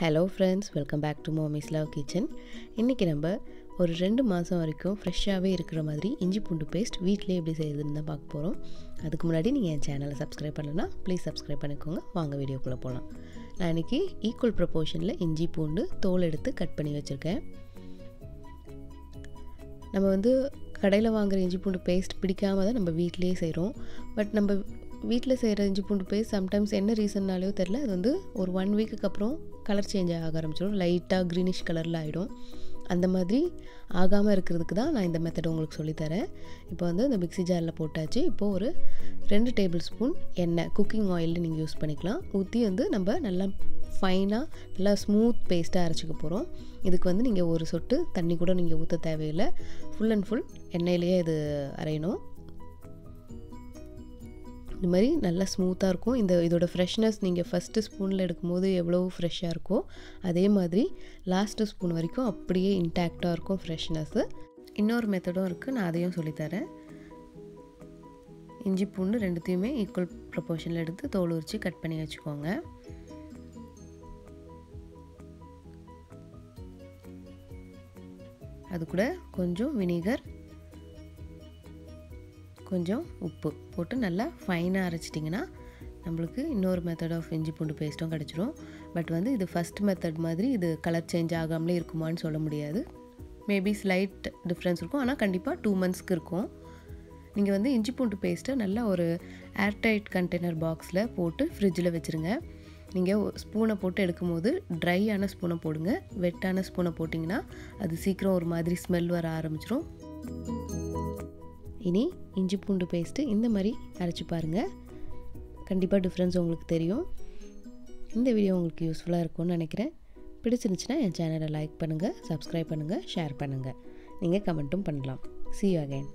Hello friends welcome back to mommy's love kitchen இன்றைக்கி நம்ம ஒரு ரெண்டு மாதம் வரைக்கும் ஃப்ரெஷ்ஷாகவே இருக்கிற மாதிரி இஞ்சி பூண்டு பேஸ்ட் வீட்டிலே எப்படி செய்யுதுன்னு தான் பார்க்க போகிறோம் அதுக்கு முன்னாடி நீங்கள் என் சேனலை சப்ஸ்கிரைப் பண்ணலன்னா ப்ளீஸ் சப்ஸ்கிரைப் பண்ணிக்கோங்க. வாங்க வீடியோக்குள்ளே போகலாம் நான் இன்றைக்கி ஈக்குவல் ப்ரப்போர்ஷனில் இஞ்சி பூண்டு தோல் எடுத்து கட் பண்ணி வச்சுருக்கேன். நம்ம வந்து கடையில் வாங்குகிற இஞ்சி பூண்டு பேஸ்ட் பிடிக்காம தான் நம்ம வீட்டிலேயே செய்கிறோம் பட் நம்ம வீட்டில் செய்கிற இஞ்சி பூண்டு பேஸ்ட் சம்டைம்ஸ் என்ன ரீசன்னாலையோ தெரில அது வந்து ஒரு ஒன் வீக்குக்கு அப்புறம் கலர் சேஞ்ச் ஆக ஆரம்பிச்சிடும். லைட்டாக க்ரீனிஷ் கலரில் ஆகிடும் அந்த மாதிரி ஆகாமல் இருக்கிறதுக்கு தான் நான் இந்த மெத்தட் உங்களுக்கு சொல்லித்தரேன் இப்போ வந்து இந்த மிக்ஸி ஜாரில் போட்டாச்சு. இப்போது ஒரு ரெண்டு டேபிள் ஸ்பூன் எண்ணெய் குக்கிங் ஆயில் நீங்கள் யூஸ் பண்ணிக்கலாம். ஊற்றி வந்து நம்ம நல்லா ஃபைனாக நல்லா ஸ்மூத் பேஸ்ட்டாக அரைச்சிக்க போகிறோம் இதுக்கு வந்து நீங்கள் ஒரு சொட்டு தண்ணி கூட நீங்கள் ஊற்ற தேவையில்லை. ஃபுல் அண்ட் ஃபுல் எண்ணெயிலேயே இது அரையணும். இந்த மாதிரி நல்லா ஸ்மூத்தாக இருக்கும். இந்த இதோட ஃப்ரெஷ்னஸ் நீங்கள் ஃபஸ்ட்டு ஸ்பூனில் எடுக்கும்போது எவ்வளோ ஃப்ரெஷ்ஷாக இருக்கோ அதே மாதிரி லாஸ்ட்டு ஸ்பூன் வரைக்கும் அப்படியே இன்டாக்டாக இருக்கும் ஃப்ரெஷ்னஸ்ஸு இன்னொரு மெத்தடும் இருக்குது நான் அதையும் சொல்லித்தரேன். இஞ்சி பூண்டு ரெண்டுத்தையுமே ஈக்குவல் ப்ரப்போர்ஷனில் எடுத்து தோல் உரித்து கட் பண்ணி வச்சுக்கோங்க. அது கூட கொஞ்சம் வினிகர் கொஞ்சம் உப்பு போட்டு நல்லா ஃபைனாக அரைச்சிட்டிங்கன்னா நம்மளுக்கு இன்னொரு மெத்தட் ஆஃப் இஞ்சி பூண்டு பேஸ்ட்டும் கிடச்சிரும். பட் வந்து இது ஃபஸ்ட் மெத்தட் மாதிரி இது கலர் சேஞ்ச் ஆகாமலே இருக்குமான்னு சொல்ல முடியாது. மேபி ஸ்லைட் டிஃப்ரென்ஸ் இருக்கும். ஆனால் கண்டிப்பாக டூ மந்த்ஸ்க்கு இருக்கும். நீங்கள் வந்து இஞ்சி பூண்டு பேஸ்ட்டை நல்லா ஒரு ஏர்டைட் கண்டெய்னர் பாக்ஸில் போட்டு ஃப்ரிட்ஜில் வச்சுருங்க. நீங்கள் ஸ்பூனை போட்டு எடுக்கும்போது ட்ரையான ஸ்பூனை போடுங்க. வெட்டான ஸ்பூனை போட்டிங்கன்னா அது சீக்கிரம் ஒரு மாதிரி ஸ்மெல் வர ஆரம்பிச்சிடும் இனி இஞ்சி பூண்டு பேஸ்ட்டு இந்த மாதிரி அரைச்சி பாருங்கள் கண்டிப்பாக டிஃப்ரென்ஸ் உங்களுக்கு தெரியும். இந்த வீடியோ உங்களுக்கு யூஸ்ஃபுல்லாக இருக்கும்னு நினைக்கிறேன். பிடிச்சிருந்துச்சுன்னா என் சேனலை லைக் பண்ணுங்கள் சப்ஸ்கிரைப் பண்ணுங்கள் ஷேர் பண்ணுங்கள் நீங்கள் கமெண்ட்டும் பண்ணலாம். C you again